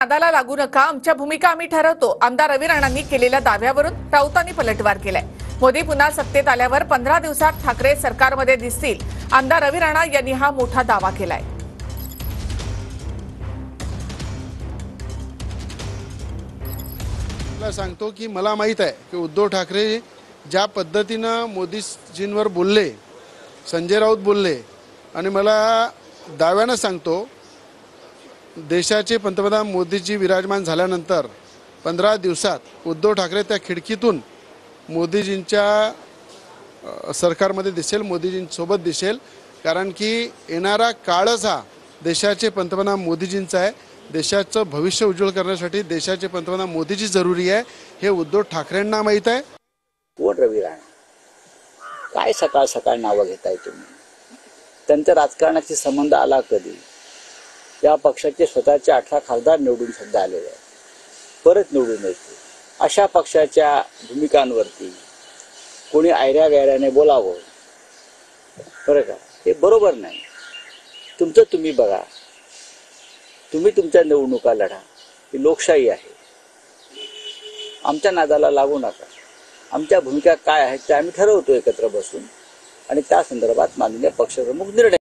नादाला लागू नका. आमच्या भूमिका आम्ही ठरवतो. आमदार रवी राणांनी केलेल्या दाव्यावरून राऊतांनी पलटवार केलाय. मोदी पुन्हा सत्तेत आल्यावर पंधरा दिवसात ठाकरे सरकारमध्ये दिसतील. आमदार रवी राणा यांनी हा मोठा दावा केलाय. मला सांगतो की मला माहीत आहे की उद्धव ठाकरे ज्या पद्धतीनं मोदीजींवर बोलले संजय राऊत बोलले आणि मला दाव्यानं सांगतो देशाचे पंतप्रधान मोदीजी विराजमान झाल्यानंतर पंधरा दिवसात उद्धव ठाकरे त्या खिडकीतून मोदीजींच्या सरकारमध्ये दिसेल मोदीजींसोबत दिसेल. कारण की येणारा काळच हा देशाचे पंतप्रधान मोदीजींचा आहे. देशाचं भविष्य उज्ज्वल करण्यासाठी देशाचे पंतप्रधान मोदीजी जरुरी आहे. हे उद्धव ठाकरेंना माहीत आहे. कोण रवी राणा? काय सकाळ सकाळ नावं घेताय तुम्ही? त्यांच्या राजकारणाशी संबंध आला कधी? या पक्षाचे स्वतःचे अठरा खासदार निवडून सध्या आलेले आहेत. परत निवडून येते अशा पक्षाच्या भूमिकांवरती कोणी आयऱ्या गैऱ्याने बोलावं? बरं का? हे बरोबर नाही. तुमचं तुम्ही बघा. तुम्ही तुमच्या निवडणुका लढा. ही लोकशाही आहे. आमच्या नादाला लागू नका. आमच्या भूमिका काय आहेत त्या आम्ही ठरवतो एकत्र बसून. आणि त्या संदर्भात माननीय पक्षप्रमुख निर्णय